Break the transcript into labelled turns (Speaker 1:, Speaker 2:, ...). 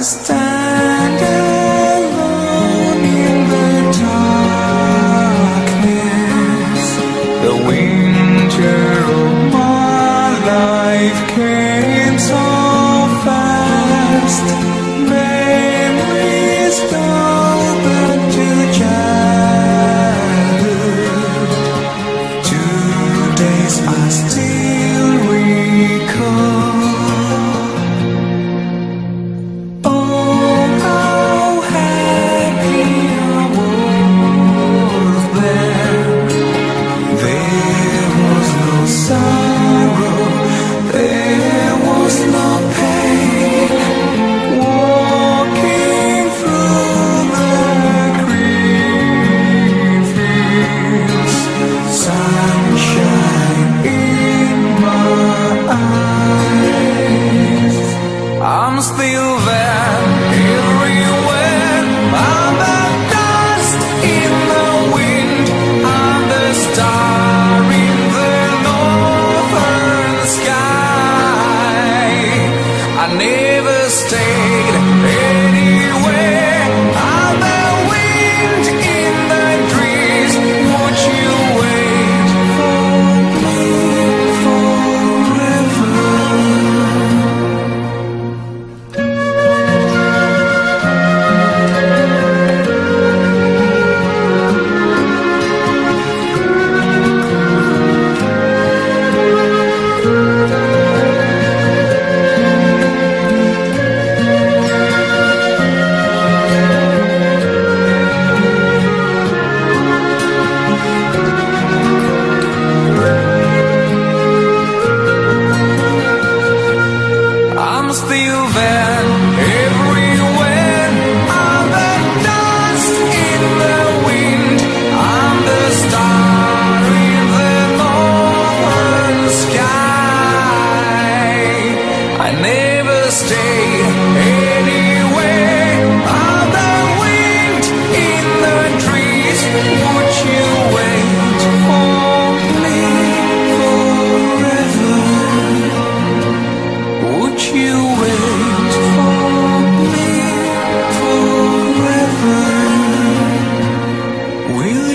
Speaker 1: I stand stay Will